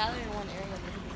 gather in one area.